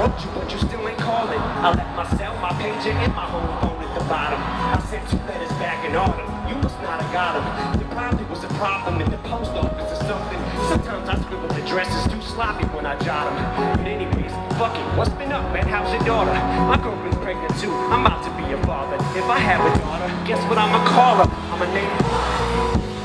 Wrote you, but you still ain't calling. I left my cell, my pager, and my home phone at the bottom. I sent two letters back in order. You must not have got them. There probably was a problem in the post office or something. Sometimes I scribble addresses too sloppy when I jot them. But anyways, fuck it. What's been up, man? How's your daughter? My girlfriend's pregnant too. I'm about to be a father. If I have a daughter, guess what I'ma call her? I'ma name her.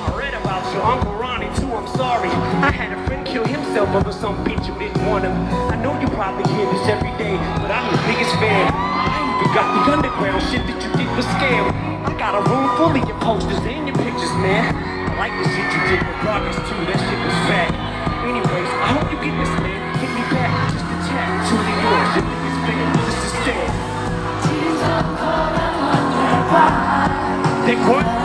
I read about your Uncle Ronnie too, I'm sorry. I had a friend kill himself over some bitch who didn't want him. I know probably hear this every day, but I'm your biggest fan. I even got the underground shit that you did for Skam. I got a room full of your posters and your pictures, man. I like the shit you did with Rawkus too, that shit was fat. Anyways, I hope you get this, man. Hit me back, just a tap. Truly yours, your biggest fan. This is Stan. They what?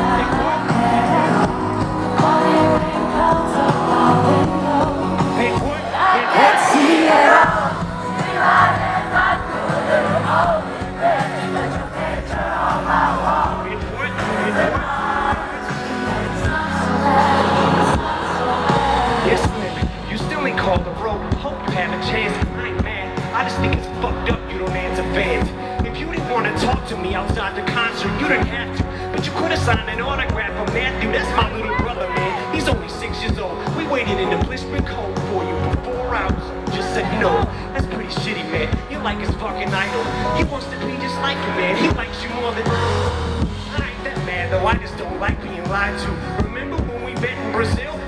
Chance. I ain't mad. I just think it's fucked up you don't answer fans. If you didn't want to talk to me outside the concert, you didn't have to. But you could have signed an autograph for Matthew. That's my little brother, man. He's only six years old. We waited in the blistering cold for you for four hours. Just said no. That's pretty shitty, man. You're like his fucking idol. He wants to be just like you, man. He likes you more than. I ain't that mad though. I just don't like being lied to. Remember when we met in Brazil?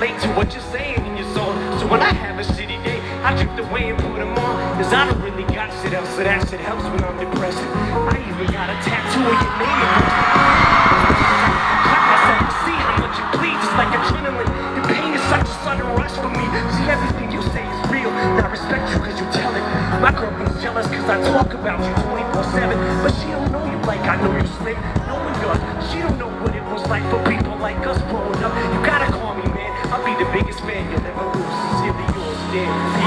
Relate to what you're saying in your song. So when I have a shitty day, I drift away and put them on. Cause I don't really got shit else, so that shit helps when I'm depressed. I even got a tattoo of your name. How much it bleeds. It's like adrenaline. Pain is such a sudden rush for me. See, everything you say is real. I respect you cause you tell it. My cause I talk about you 24-7. But she don't know you like I know you. She don't know what it was like for people like us growing up. You gotta Sincerely